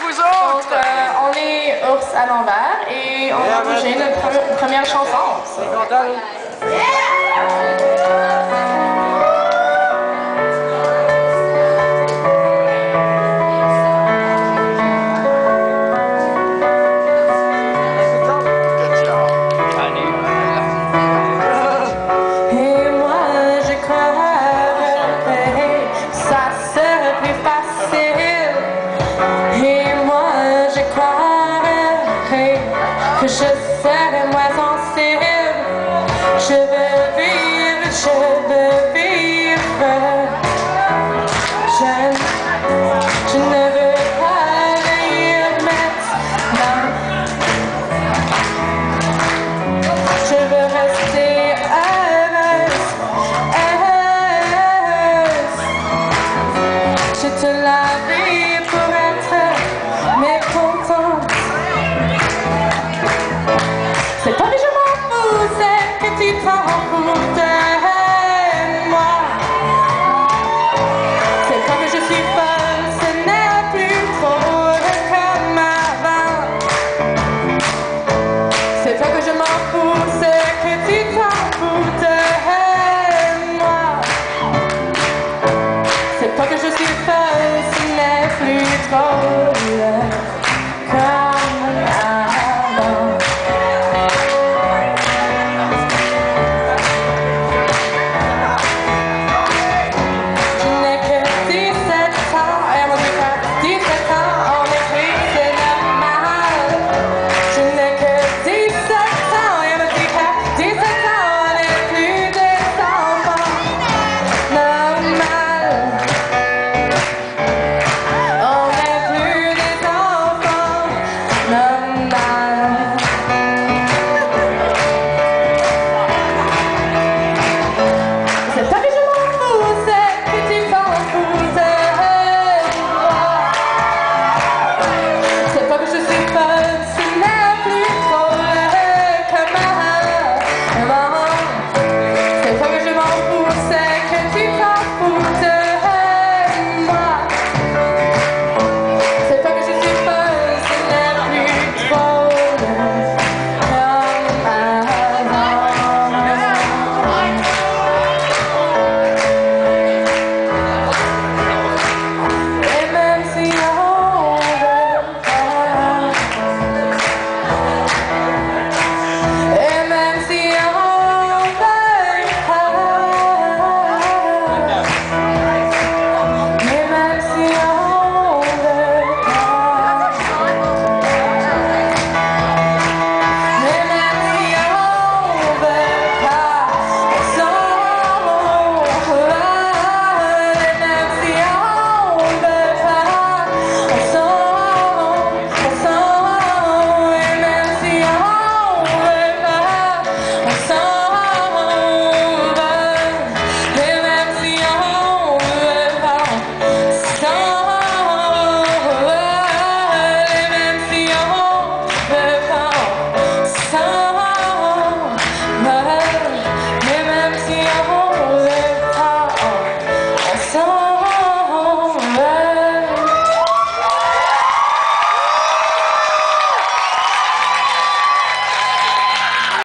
vous autres! Donc, euh, on est Ours à l'envers et on va bouger notre pre- première chanson. Cause